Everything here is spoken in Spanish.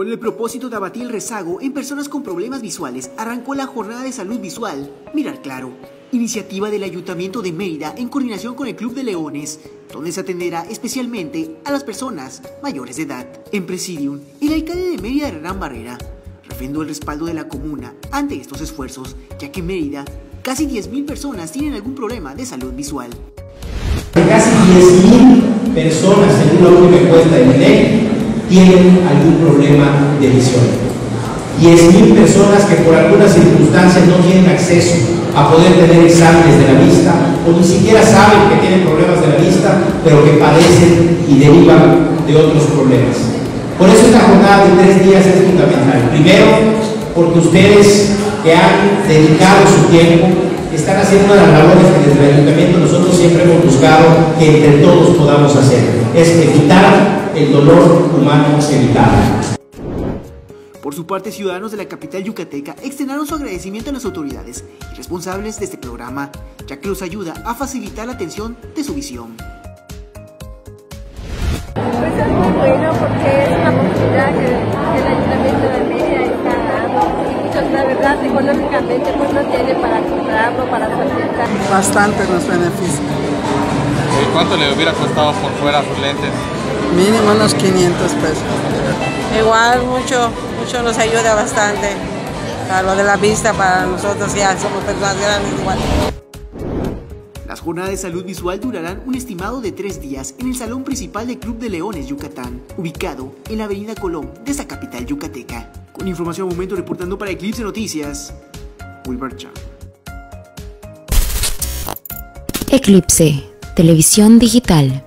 Con el propósito de abatir el rezago en personas con problemas visuales, arrancó la jornada de salud visual Mirar Claro, iniciativa del Ayuntamiento de Mérida en coordinación con el Club de Leones, donde se atenderá especialmente a las personas mayores de edad. En Presidium, el alcalde de Mérida, Hernán Barrera, refrendó el respaldo de la comuna ante estos esfuerzos, ya que en Mérida casi 10.000 personas tienen algún problema de salud visual. Casi 10.000 personas, según última encuesta del INEC, tienen algún problema de visión. 10.000 personas que por algunas circunstancias no tienen acceso a poder tener exámenes de la vista o ni siquiera saben que tienen problemas de la vista, pero que padecen y derivan de otros problemas. Por eso esta jornada de tres días es fundamental. Primero, porque ustedes que han dedicado su tiempo están haciendo las labores que desde el ayuntamiento nosotros siempre hemos buscado que entre todos podamos hacer, es evitar el dolor humano evitable. Por su parte, ciudadanos de la capital yucateca externaron su agradecimiento a las autoridades y responsables de este programa, ya que los ayuda a facilitar la atención de su visión. Pues es muy bueno porque económicamente pues no tienen para comprarlo, para solicitar. Bastante nos beneficia. ¿Y cuánto le hubiera costado por fuera sus lentes? Mínimo unos 500 pesos. Igual mucho, mucho nos ayuda bastante. Para lo de la vista, para nosotros ya somos personas grandes igual. Las jornadas de salud visual durarán un estimado de tres días en el salón principal del Club de Leones Yucatán, ubicado en la avenida Colón de esa capital yucateca. Información al momento reportando para Eclipse Noticias, Wilbert Chan. Eclipse, televisión digital.